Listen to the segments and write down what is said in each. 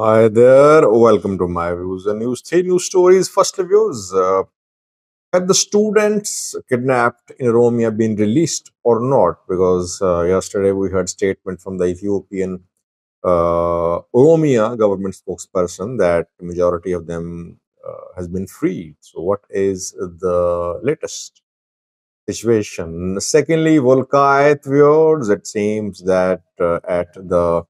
Hi there, welcome to my views and news. Three news stories. First reviews. Uh, have the students kidnapped in Oromia been released or not? Because uh, yesterday we heard statement from the Ethiopian uh, government spokesperson that majority of them uh, has been freed. So, what is the latest situation? Secondly, Wolkait viewers, it seems that uh, at the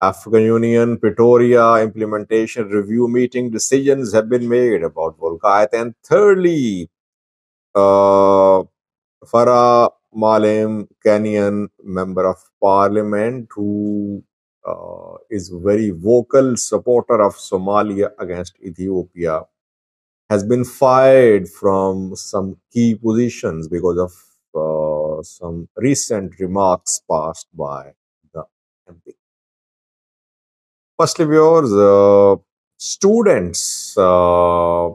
African Union Pretoria implementation review meeting decisions have been made about Wolkait. And thirdly, uh, Farah Maalim, Kenyan member of parliament, who uh, is very vocal supporter of Somalia against Ethiopia, has been fired from some key positions because of uh, some recent remarks passed by. Firstly, viewers, uh, students, uh,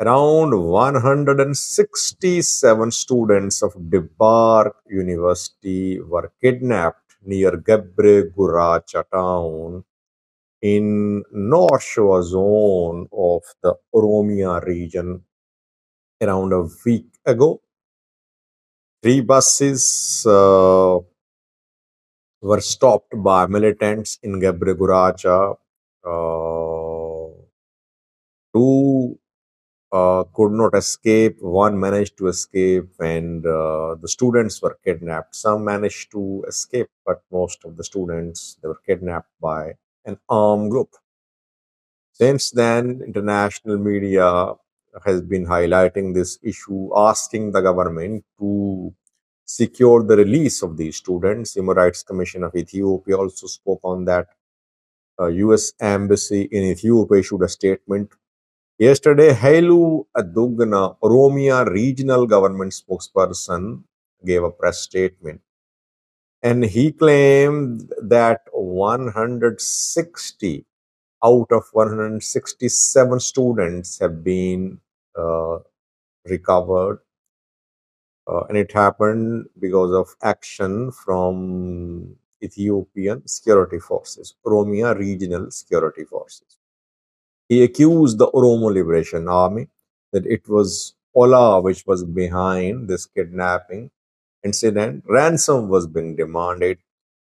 around 167 students of Debark University were kidnapped near Gebre Guracha town in North Shewa zone of the Oromia region around a week ago. Three buses uh, were stopped by militants in Gebre Guracha. Uh, two uh, could not escape. One managed to escape, and uh, the students were kidnapped. Some managed to escape, but most of the students they were kidnapped by an armed group. Since then, international media has been highlighting this issue, asking the government to secure the release of these students. Human Rights Commission of Ethiopia also spoke on that. Uh, U.S. Embassy in Ethiopia issued a statement Yesterday, Hailu Adugna, Oromia regional government spokesperson, gave a press statement. And he claimed that 160 out of 167 students have been uh, recovered. Uh, and it happened because of action from Ethiopian security forces, Oromia regional security forces. He accused the Oromo Liberation Army that it was Ola which was behind this kidnapping incident. Ransom was being demanded.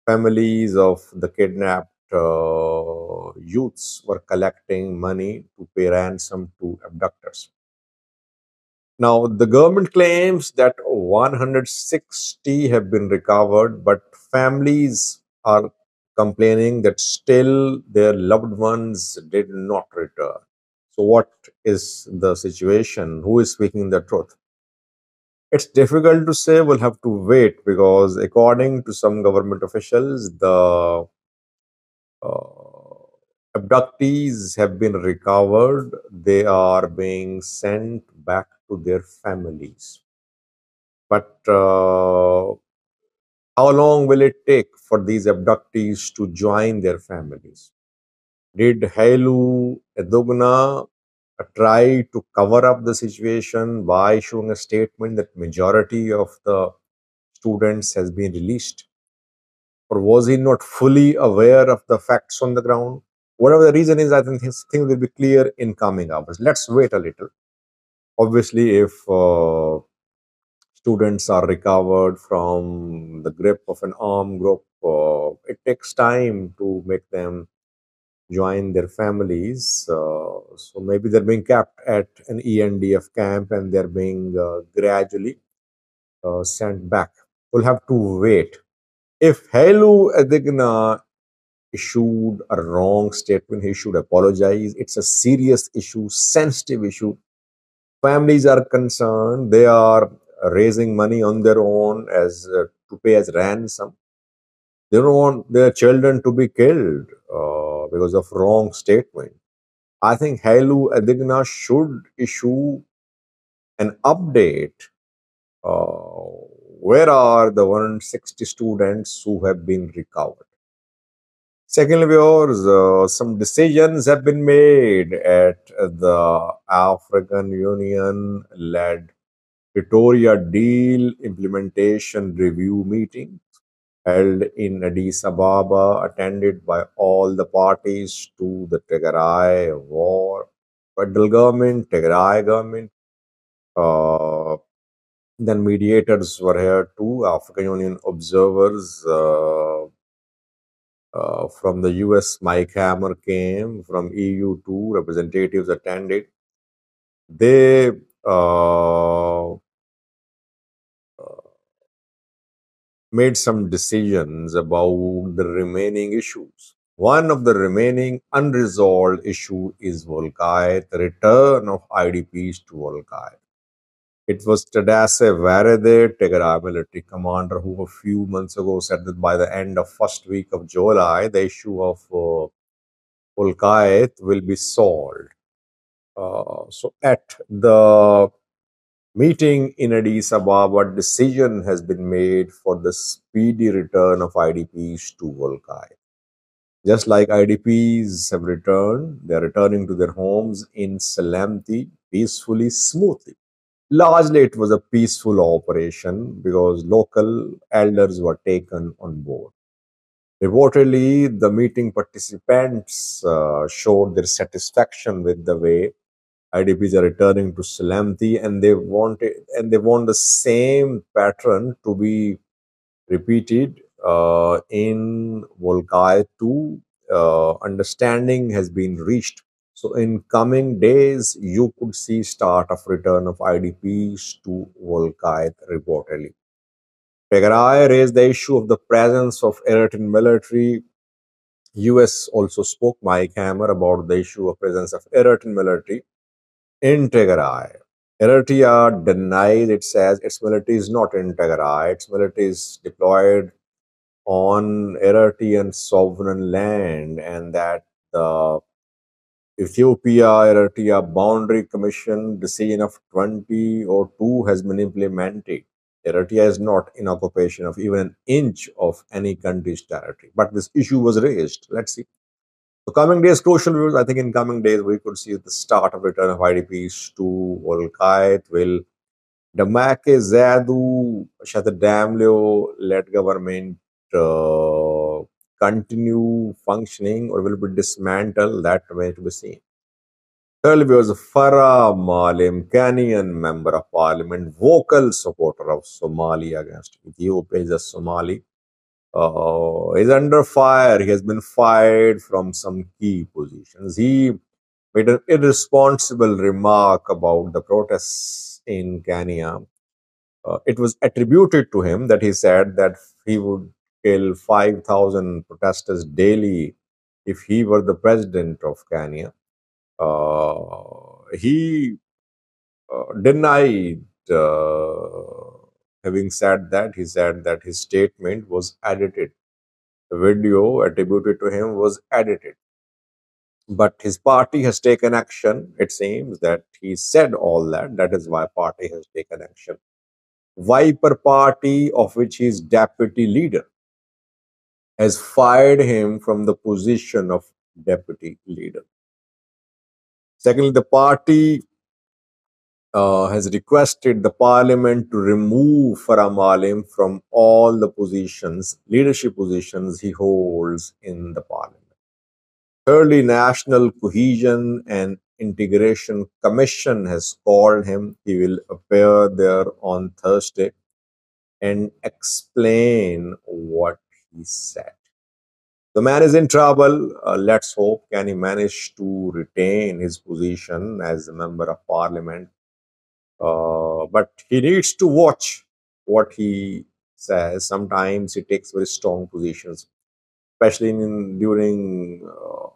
Families of the kidnapped uh, youths were collecting money to pay ransom to abductors. Now, the government claims that 160 have been recovered, but families are complaining that still their loved ones did not return. So, what is the situation? Who is speaking the truth? It's difficult to say. We'll have to wait because, according to some government officials, the uh, abductees have been recovered. They are being sent back to their families. But uh, how long will it take for these abductees to join their families? Did Hailu Adugna try to cover up the situation by issuing a statement that majority of the students has been released? Or was he not fully aware of the facts on the ground? Whatever the reason is, I think things will be clear in coming hours. Let's wait a little. Obviously, if uh, students are recovered from the grip of an armed group, uh, it takes time to make them join their families. Uh, so maybe they're being kept at an ENDF camp and they're being uh, gradually uh, sent back. We'll have to wait. If Hailu Adugna issued a wrong statement, he should apologize. It's a serious issue, sensitive issue. Families are concerned. They are raising money on their own as uh, to pay as ransom. They don't want their children to be killed uh, because of wrong statement. I think Hailu Adugna should issue an update. Uh, where are the 160 students who have been recovered? Secondly, viewers, uh, some decisions have been made at the African Union led Pretoria Deal Implementation Review meeting. held in Addis Ababa, attended by all the parties to the Tigray war, federal government, Tigray government. Uh, then mediators were here too, African Union observers uh, uh, from the US, Mike Hammer came, from EU two representatives attended. They uh, made some decisions about the remaining issues. One of the remaining unresolved issue is Wolkait, the return of IDPs to Wolkait. It was Tadesse Werede, Tigray military commander, who a few months ago said that by the end of first week of July, the issue of uh, will be solved. Uh, so at the meeting in Addis Ababa, decision has been made for the speedy return of IDPs to Volkai. Just like IDPs have returned, they are returning to their homes in Tselemti peacefully, smoothly. Largely, it was a peaceful operation because local elders were taken on board. Reportedly, the meeting participants uh, showed their satisfaction with the way IDPs are returning to Tselemti and they want and they want the same pattern to be repeated uh, in Volkai too. Uh, understanding has been reached. So in coming days, you could see start of return of IDPs to Volkai reportedly. Tigray raised the issue of the presence of Eritrean military. US also spoke Mike Hammer about the issue of presence of Eritrean military in Tigray. Eritrea denies it says its military is not in Tigray. Its military is deployed on Eritrean sovereign land and that the Ethiopia Eritrea Boundary Commission decision of 2002 has been implemented. Eritrea is not in occupation of even an inch of any country's territory. But this issue was raised. Let's see. The coming days, crucial viewers. I think in coming days we could see the start of return of IDPs to Wolkait. Will Demeke Zewdu Shatadamlio led government uh, continue functioning or will be dismantled? That remains to be seen. Thirdly, was Farah Maalim, Kenyan member of parliament, vocal supporter of Somalia against Ethiopia, is a Somali uh, is under fire. He has been fired from some key positions. He made an irresponsible remark about the protests in Kenya. Uh, it was attributed to him that he said that he would kill 5,000 protesters daily if he were the president of Kenya. Uh, he uh, denied uh, Having said that, he said that his statement was edited. The video attributed to him was edited. But his party has taken action. It seems that he said all that. That is why party has taken action. Wiper Party, of which he is deputy leader, has fired him from the position of deputy leader. Secondly, the party uh, has requested the parliament to remove Farah Maalim from all the positions, leadership positions he holds in the parliament. Thirdly, National Cohesion and Integration Commission has called him. He will appear there on Thursday and explain what he said. The man is in trouble. Uh, let's hope can he manage to retain his position as a member of parliament uh, but he needs to watch what he says. Sometimes he takes very strong positions, especially in, during uh,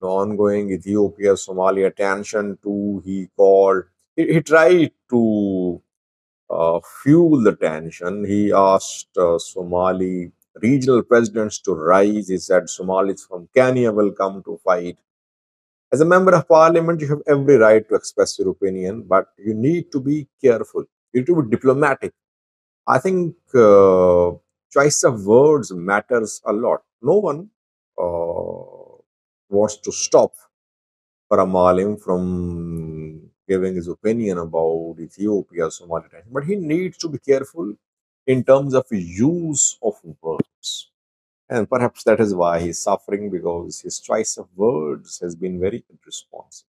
the ongoing Ethiopia Somalia tension. Too, he called. He, he tried to uh, fuel the tension. He asked uh, Somali regional presidents to rise. He said Somalis from Kenya will come to fight. As a member of parliament, you have every right to express your opinion, but you need to be careful. You need to be diplomatic. I think uh, choice of words matters a lot. No one uh, wants to stop Farah Maalim from giving his opinion about Ethiopia, Somalia, but he needs to be careful in terms of use of words. And perhaps that is why he's suffering because his choice of words has been very irresponsible.